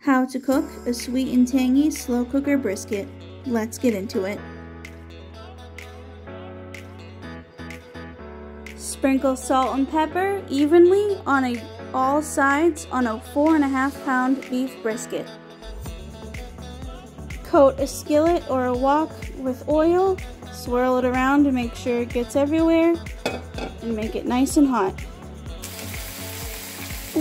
How to cook a sweet and tangy slow cooker brisket. Let's get into it. Sprinkle salt and pepper evenly on a, all sides on a four and a half pound beef brisket. Coat a skillet or a wok with oil, swirl it around to make sure it gets everywhere, and make it nice and hot.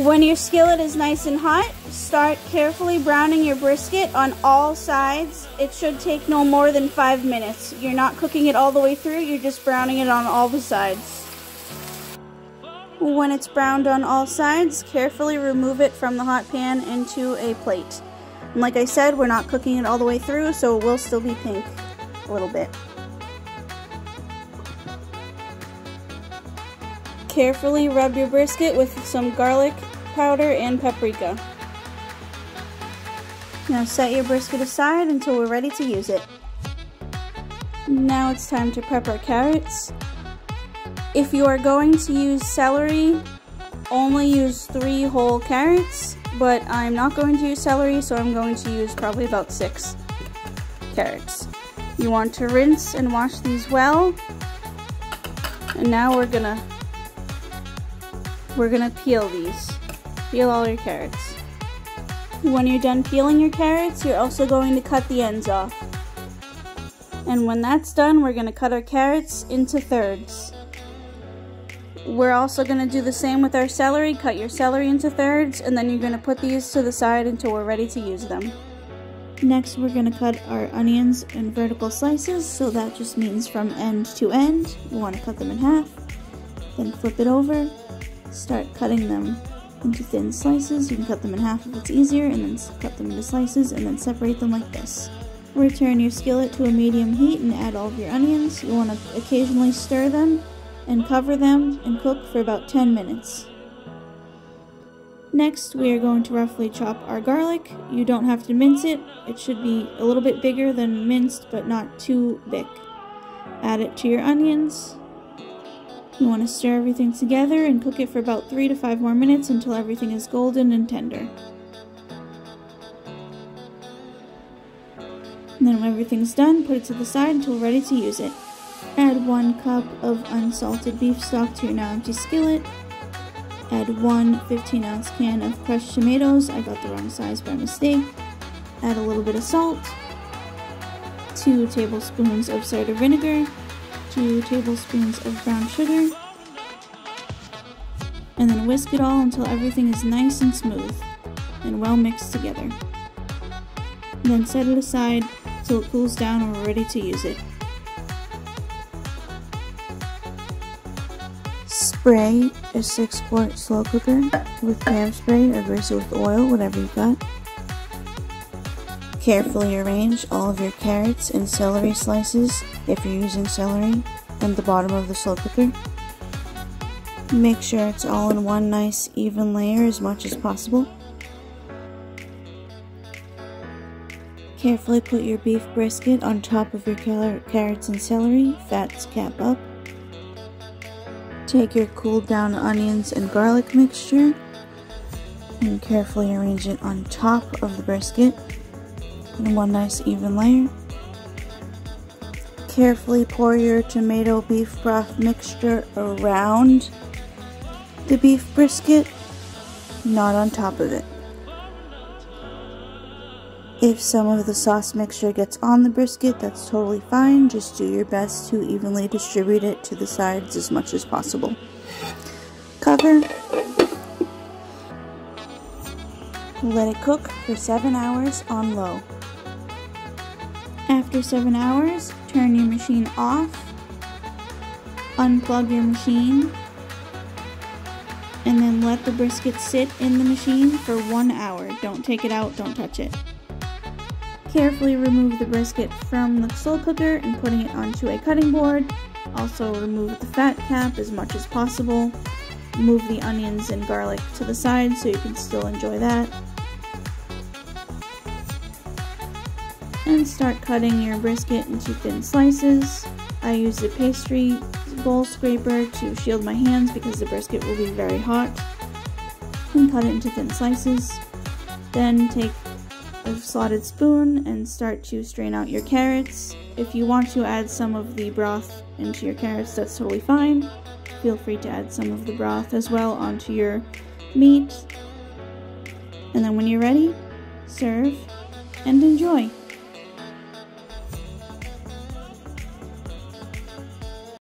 When your skillet is nice and hot, start carefully browning your brisket on all sides. It should take no more than five minutes. You're not cooking it all the way through, you're just browning it on all the sides. When it's browned on all sides, carefully remove it from the hot pan into a plate. And like I said, we're not cooking it all the way through, so it will still be pink a little bit. Carefully rub your brisket with some garlic powder and paprika. Now set your brisket aside until we're ready to use it. Now it's time to prep our carrots. If you are going to use celery, only use three whole carrots, but I'm not going to use celery, so I'm going to use probably about six carrots. You want to rinse and wash these well. And now we're gonna we're gonna peel these. Peel all your carrots. When you're done peeling your carrots, you're also going to cut the ends off. And when that's done, we're gonna cut our carrots into thirds. We're also gonna do the same with our celery. Cut your celery into thirds, and then you're gonna put these to the side until we're ready to use them. Next, we're gonna cut our onions in vertical slices, so that just means from end to end. You wanna cut them in half, then flip it over, start cutting them into thin slices. You can cut them in half if it's easier, and then cut them into slices, and then separate them like this. Return your skillet to a medium heat and add all of your onions. You want to occasionally stir them and cover them and cook for about 10 minutes. Next, we are going to roughly chop our garlic. You don't have to mince it. It should be a little bit bigger than minced, but not too big. Add it to your onions. You want to stir everything together and cook it for about 3 to 5 more minutes until everything is golden and tender. And then when everything's done, put it to the side until ready to use it. Add 1 cup of unsalted beef stock to your now empty skillet. Add 1 15 ounce can of crushed tomatoes, I got the wrong size by mistake. Add a little bit of salt. 2 tablespoons of cider vinegar. 2 tablespoons of brown sugar, and then whisk it all until everything is nice and smooth and well mixed together. And then set it aside till it cools down and we're ready to use it. Spray a 6 quart slow cooker with Pam spray or grease it with oil, whatever you got. Carefully arrange all of your carrots and celery slices, if you're using celery, in the bottom of the slow cooker. Make sure it's all in one nice even layer as much as possible. Carefully put your beef brisket on top of your carrots and celery, fats cap up. Take your cooled down onions and garlic mixture and carefully arrange it on top of the brisket in one nice even layer. Carefully pour your tomato beef broth mixture around the beef brisket, not on top of it. If some of the sauce mixture gets on the brisket, that's totally fine. Just do your best to evenly distribute it to the sides as much as possible. Cover. Let it cook for 7 hours on low. After 7 hours, turn your machine off, unplug your machine, and then let the brisket sit in the machine for 1 hour. Don't take it out, don't touch it. Carefully remove the brisket from the slow cooker and putting it onto a cutting board. Also remove the fat cap as much as possible. Move the onions and garlic to the side so you can still enjoy that. And start cutting your brisket into thin slices. I use the pastry bowl scraper to shield my hands because the brisket will be very hot. And cut it into thin slices. Then take a slotted spoon and start to strain out your carrots. If you want to add some of the broth into your carrots, that's totally fine. Feel free to add some of the broth as well onto your meat. And then when you're ready, serve and enjoy.